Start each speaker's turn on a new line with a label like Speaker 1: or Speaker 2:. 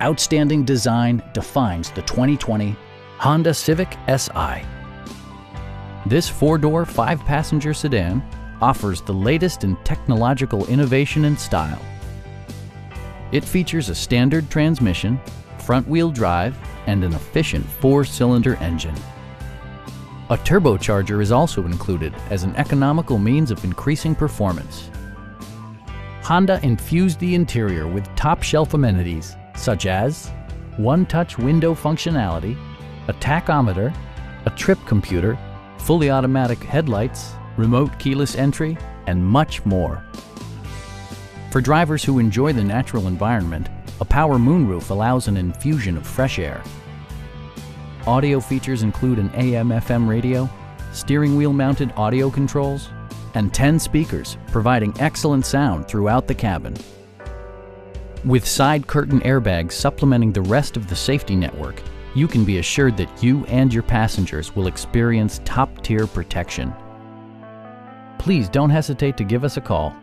Speaker 1: Outstanding design defines the 2020 Honda Civic Si. This four-door, five-passenger sedan offers the latest in technological innovation and style. It features a standard transmission, front-wheel drive, and an efficient four-cylinder engine. A turbocharger is also included as an economical means of increasing performance. Honda infused the interior with top-shelf amenities such as one-touch window functionality, a tachometer, a trip computer, fully automatic headlights, remote keyless entry, and much more. For drivers who enjoy the natural environment, a power moonroof allows an infusion of fresh air. Audio features include an AM-FM radio, steering wheel mounted audio controls, and 10 speakers, providing excellent sound throughout the cabin. With side curtain airbags supplementing the rest of the safety network, you can be assured that you and your passengers will experience top-tier protection. Please don't hesitate to give us a call